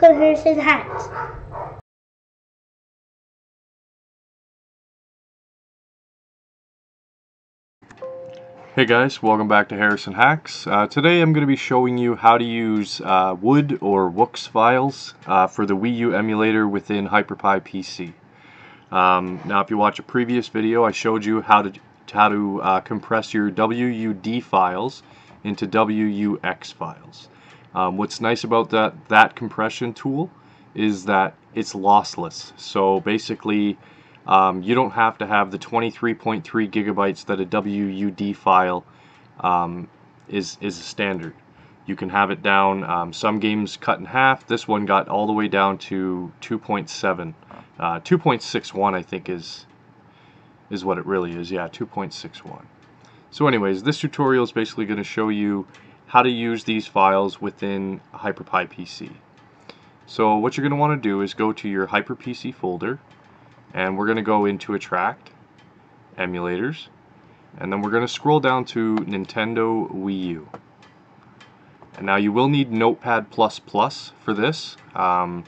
to Harrison Hacks. Hey guys, welcome back to Harrison Hacks. Uh, today I'm going to be showing you how to use uh, Wood or WUX files uh, for the Wii U emulator within HyperPie PC. Um, now if you watch a previous video I showed you how to, how to uh, compress your WUD files into WUX files. Um, what's nice about that, that compression tool is that it's lossless. So basically um, you don't have to have the 23.3 gigabytes that a WUD file um, is, is standard. You can have it down, um, some games cut in half, this one got all the way down to 2.7. Uh, 2.61 I think is, is what it really is, yeah, 2.61. So anyways, this tutorial is basically going to show you how to use these files within HyperPie PC. So what you're going to want to do is go to your HyperPC folder, and we're going to go into attract emulators and then we're going to scroll down to Nintendo Wii U. And now you will need Notepad++ for this. Um,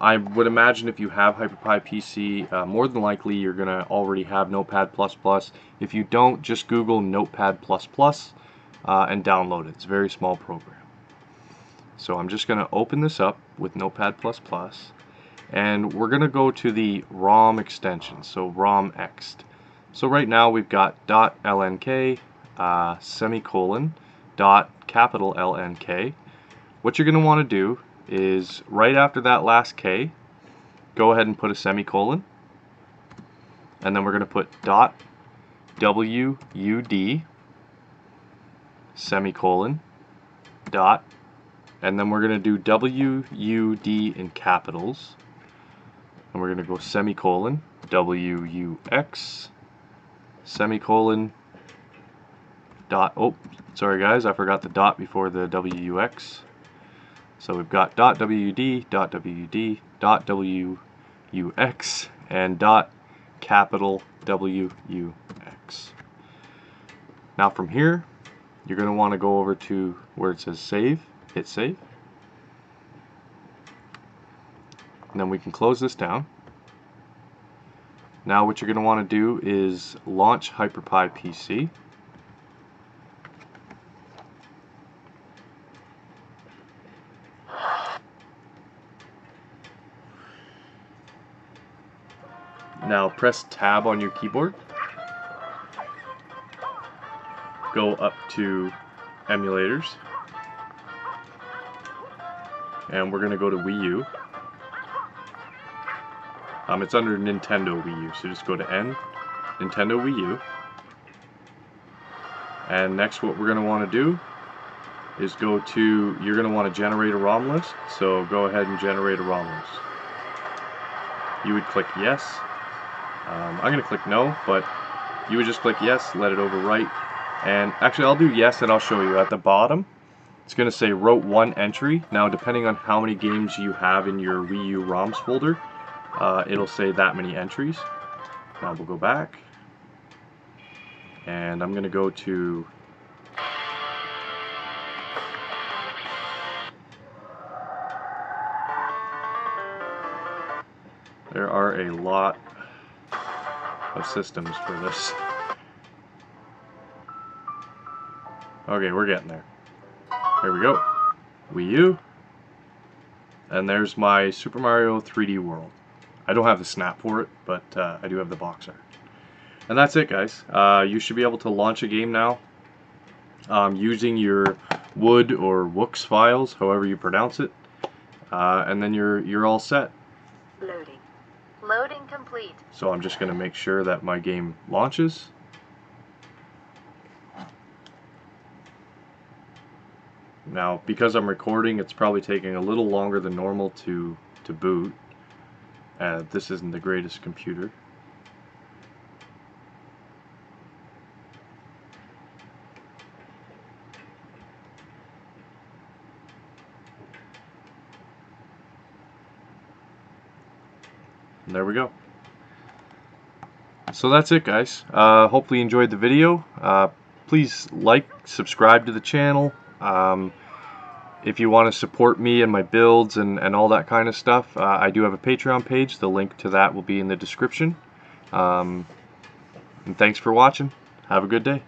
I would imagine if you have HyperPie PC uh, more than likely you're going to already have Notepad++ if you don't just Google Notepad++ uh, and download it it's a very small program so I'm just going to open this up with Notepad++ and we're going to go to the ROM extension, so ROMext. So right now we've got .lnk uh, semicolon dot capital LNK. What you're going to want to do is right after that last K, go ahead and put a semicolon, and then we're going to put dot WUD semicolon dot and then we're going to do WUD in capitals and we're going to go semicolon WUX semicolon dot oh sorry guys I forgot the dot before the WUX so we've got dot WUD dot WUD dot WUX and dot capital WUX now from here you're going to want to go over to where it says save hit save and then we can close this down. Now what you're going to want to do is launch HyperPie PC. Now press tab on your keyboard. Go up to emulators. And we're going to go to Wii U. Um, it's under Nintendo Wii U, so just go to N, Nintendo Wii U. And next what we're going to want to do is go to, you're going to want to generate a ROM list, so go ahead and generate a ROM list. You would click yes. Um, I'm going to click no, but you would just click yes, let it overwrite. And actually I'll do yes and I'll show you. At the bottom, it's going to say wrote one entry. Now depending on how many games you have in your Wii U ROMs folder, uh, it'll say that many entries. Now we'll go back and I'm going to go to There are a lot of systems for this. Okay, we're getting there. Here we go. Wii U. And there's my Super Mario 3D World. I don't have the snap for it, but uh, I do have the box art. And that's it, guys. Uh, you should be able to launch a game now um, using your wood or WUX files, however you pronounce it, uh, and then you're you're all set. Loading. Loading complete. So I'm just going to make sure that my game launches. Now, because I'm recording, it's probably taking a little longer than normal to to boot. Uh, this isn't the greatest computer. And there we go. So that's it guys. Uh, hopefully you enjoyed the video. Uh, please like, subscribe to the channel. Um, if you want to support me and my builds and, and all that kind of stuff, uh, I do have a Patreon page. The link to that will be in the description. Um, and thanks for watching. Have a good day.